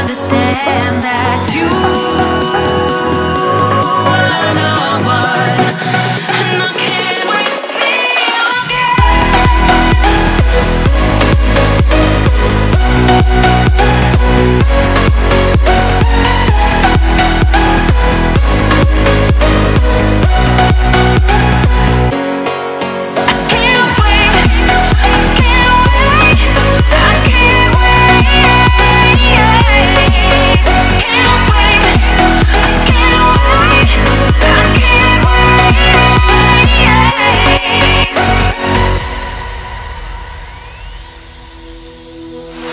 understand that you were the one.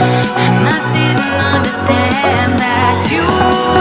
I didn't understand that you